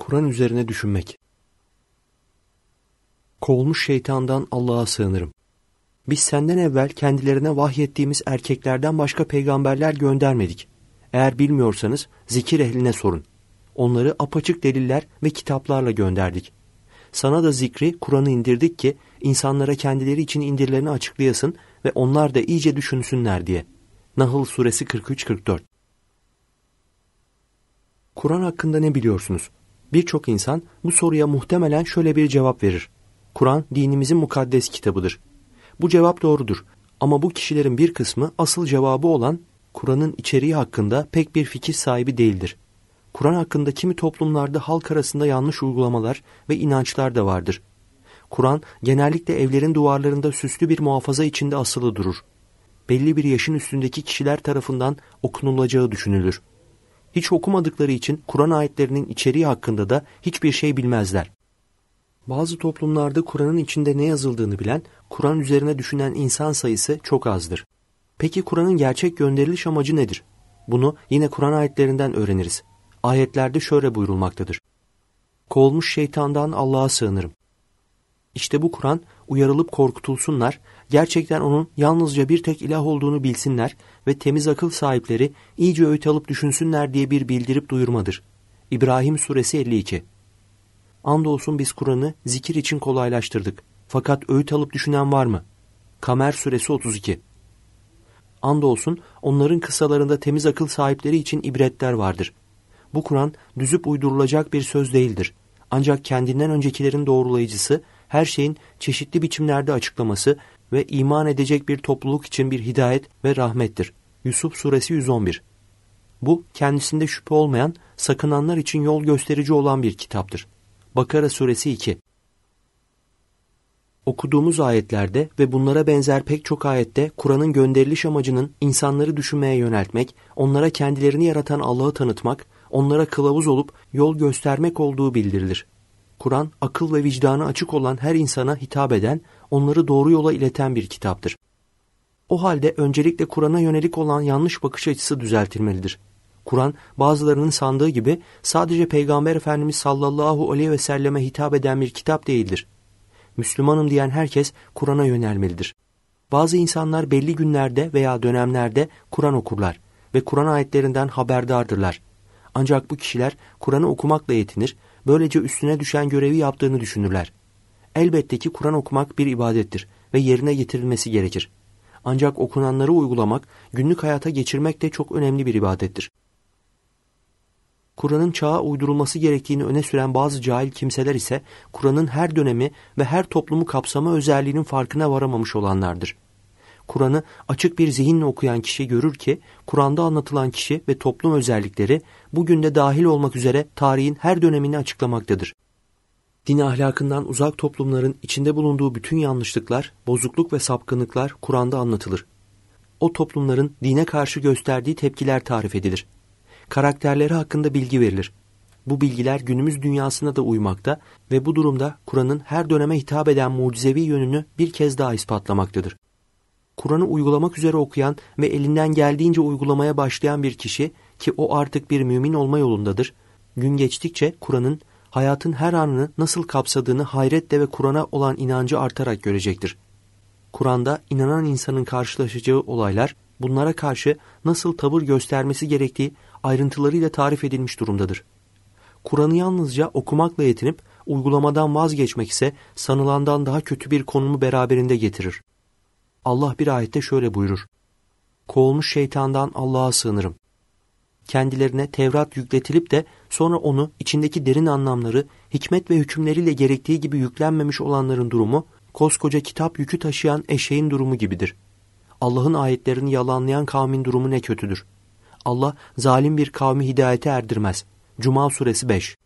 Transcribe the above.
Kur'an üzerine düşünmek. Kovulmuş şeytandan Allah'a sığınırım. Biz senden evvel kendilerine vahyettiğimiz erkeklerden başka peygamberler göndermedik. Eğer bilmiyorsanız zikir ehline sorun. Onları apaçık deliller ve kitaplarla gönderdik. Sana da zikri, Kur'an'ı indirdik ki insanlara kendileri için indirileni açıklayasın ve onlar da iyice düşünsünler diye. Nahl suresi 43-44 Kur'an hakkında ne biliyorsunuz? Birçok insan bu soruya muhtemelen şöyle bir cevap verir. Kur'an dinimizin mukaddes kitabıdır. Bu cevap doğrudur ama bu kişilerin bir kısmı asıl cevabı olan Kur'an'ın içeriği hakkında pek bir fikir sahibi değildir. Kur'an hakkında kimi toplumlarda halk arasında yanlış uygulamalar ve inançlar da vardır. Kur'an genellikle evlerin duvarlarında süslü bir muhafaza içinde asılı durur. Belli bir yaşın üstündeki kişiler tarafından okunulacağı düşünülür. Hiç okumadıkları için Kur'an ayetlerinin içeriği hakkında da hiçbir şey bilmezler. Bazı toplumlarda Kur'an'ın içinde ne yazıldığını bilen, Kur'an üzerine düşünen insan sayısı çok azdır. Peki Kur'an'ın gerçek gönderiliş amacı nedir? Bunu yine Kur'an ayetlerinden öğreniriz. Ayetlerde şöyle buyurulmaktadır. Kovulmuş şeytandan Allah'a sığınırım. İşte bu Kur'an uyarılıp korkutulsunlar, gerçekten onun yalnızca bir tek ilah olduğunu bilsinler ve temiz akıl sahipleri iyice öğüt alıp düşünsünler diye bir bildirip duyurmadır. İbrahim Suresi 52 Andolsun biz Kur'an'ı zikir için kolaylaştırdık. Fakat öğüt alıp düşünen var mı? Kamer Suresi 32 Andolsun onların kısalarında temiz akıl sahipleri için ibretler vardır. Bu Kur'an düzüp uydurulacak bir söz değildir. Ancak kendinden öncekilerin doğrulayıcısı, her şeyin çeşitli biçimlerde açıklaması ve iman edecek bir topluluk için bir hidayet ve rahmettir. Yusuf Suresi 111 Bu kendisinde şüphe olmayan, sakınanlar için yol gösterici olan bir kitaptır. Bakara Suresi 2 Okuduğumuz ayetlerde ve bunlara benzer pek çok ayette Kur'an'ın gönderiliş amacının insanları düşünmeye yöneltmek, onlara kendilerini yaratan Allah'ı tanıtmak, onlara kılavuz olup yol göstermek olduğu bildirilir. Kur'an akıl ve vicdanı açık olan her insana hitap eden, onları doğru yola ileten bir kitaptır. O halde öncelikle Kur'an'a yönelik olan yanlış bakış açısı düzeltilmelidir. Kur'an bazılarının sandığı gibi sadece Peygamber Efendimiz sallallahu aleyhi ve selleme hitap eden bir kitap değildir. Müslümanım diyen herkes Kur'an'a yönelmelidir. Bazı insanlar belli günlerde veya dönemlerde Kur'an okurlar ve Kur'an ayetlerinden haberdardırlar. Ancak bu kişiler Kur'an'ı okumakla yetinir, böylece üstüne düşen görevi yaptığını düşünürler. Elbette ki Kur'an okumak bir ibadettir ve yerine getirilmesi gerekir. Ancak okunanları uygulamak, günlük hayata geçirmek de çok önemli bir ibadettir. Kur'an'ın çağa uydurulması gerektiğini öne süren bazı cahil kimseler ise Kur'an'ın her dönemi ve her toplumu kapsama özelliğinin farkına varamamış olanlardır. Kur'an'ı açık bir zihinle okuyan kişi görür ki Kur'an'da anlatılan kişi ve toplum özellikleri bugün de dahil olmak üzere tarihin her dönemini açıklamaktadır. Din ahlakından uzak toplumların içinde bulunduğu bütün yanlışlıklar, bozukluk ve sapkınlıklar Kur'an'da anlatılır. O toplumların dine karşı gösterdiği tepkiler tarif edilir karakterleri hakkında bilgi verilir. Bu bilgiler günümüz dünyasına da uymakta ve bu durumda Kur'an'ın her döneme hitap eden mucizevi yönünü bir kez daha ispatlamaktadır. Kur'an'ı uygulamak üzere okuyan ve elinden geldiğince uygulamaya başlayan bir kişi ki o artık bir mümin olma yolundadır, gün geçtikçe Kur'an'ın hayatın her anını nasıl kapsadığını hayretle ve Kur'an'a olan inancı artarak görecektir. Kur'an'da inanan insanın karşılaşacağı olaylar bunlara karşı nasıl tavır göstermesi gerektiği ayrıntılarıyla tarif edilmiş durumdadır. Kur'an'ı yalnızca okumakla yetinip uygulamadan vazgeçmek ise sanılandan daha kötü bir konumu beraberinde getirir. Allah bir ayette şöyle buyurur. Kovulmuş şeytandan Allah'a sığınırım. Kendilerine Tevrat yükletilip de sonra onu içindeki derin anlamları hikmet ve hükümleriyle gerektiği gibi yüklenmemiş olanların durumu, koskoca kitap yükü taşıyan eşeğin durumu gibidir. Allah'ın ayetlerini yalanlayan kavmin durumu ne kötüdür. Allah zalim bir kavmi hidayete erdirmez. Cuma suresi 5